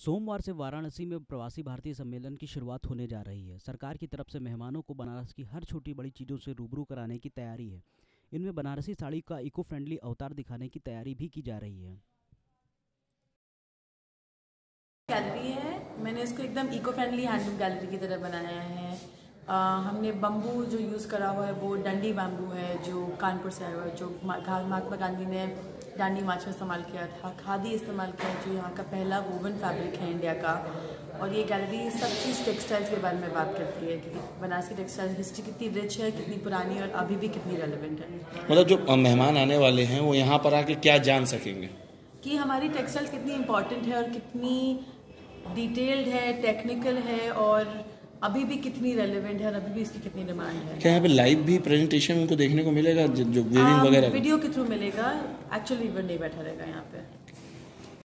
सोमवार से वाराणसी में प्रवासी भारतीय सम्मेलन की शुरुआत होने जा रही है। सरकार की तरफ़ से मेहमानों को बनारस की हर छोटी बड़ी चीज़ों से रूबरू कराने की तैयारी है। इनमें बनारसी साड़ी का इको फ्रेंडली अवतार दिखाने की तैयारी भी की जा रही है। गैलरी है। मैंने इसको एकदम इको फ्रेंडली हैंडलूम गैलरी की तरह बनाया है। आ, हमने बम्बू जो यूज़ करा हुआ है वो डंडी बम्बू है जो कानपुर से आया हुआ है जो महात्मा गांधी ने डांडी मार्च में इस्तेमाल किया था खादी इस्तेमाल किया जो यहाँ का पहला वोवन फैब्रिक है इंडिया का। और ये गैलरी सब चीज़ टेक्सटाइल्स के बारे में बात करती है कि बनारस की टेक्सटाइल हिस्ट्री कितनी रिच है कितनी पुरानी और अभी भी कितनी रेलिवेंट है। मतलब जो मेहमान आने वाले हैं वो यहाँ पर आके क्या जान सकेंगे? कि हमारी टेक्सटाइल कितनी इम्पोर्टेंट है और कितनी डिटेल्ड है टेक्निकल है और अभी भी कितनी रेलिवेंट है और अभी भी इसकी कितनी डिमांड है? क्या यहाँ पे लाइव भी प्रेजेंटेशन उनको देखने को मिलेगा जो, जो वगैरह वीडियो के थ्रू मिलेगा। एक्चुअली इवेंट नहीं बैठा रहेगा यहाँ पे।